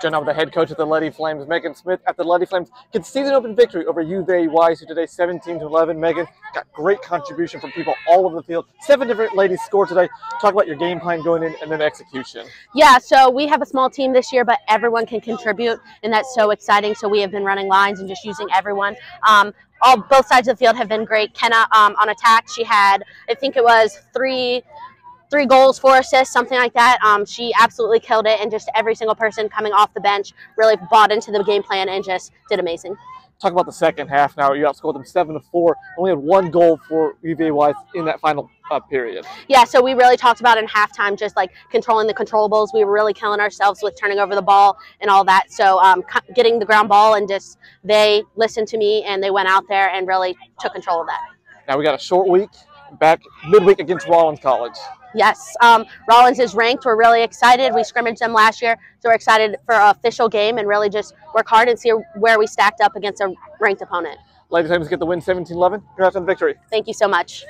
With the head coach of the Lady Flames, Megan Smith, at the Lady Flames get season open victory over UVA Wise, who today 17 to 11. Megan got great contribution from people all over the field. Seven different ladies scored today. Talk about your game plan going in and then execution. Yeah, so we have a small team this year, but everyone can contribute, and that's so exciting. So we have been running lines and just using everyone. Um, all both sides of the field have been great. Kenna um, on attack, she had I think it was three three goals, four assists, something like that. Um, she absolutely killed it, and just every single person coming off the bench really bought into the game plan and just did amazing. Talk about the second half now. You outscored them seven to four. Only had one goal for UVA Wise in that final uh, period. Yeah, so we really talked about in halftime just like controlling the controllables. We were really killing ourselves with turning over the ball and all that. So um, getting the ground ball and just they listened to me and they went out there and really took control of that. Now we got a short week back midweek against Rollins College. Yes, um, Rollins is ranked. We're really excited. We scrimmaged them last year, so we're excited for an official game and really just work hard and see where we stacked up against a ranked opponent. Ladies and gentlemen, get the win 17-11. Congrats on the victory. Thank you so much.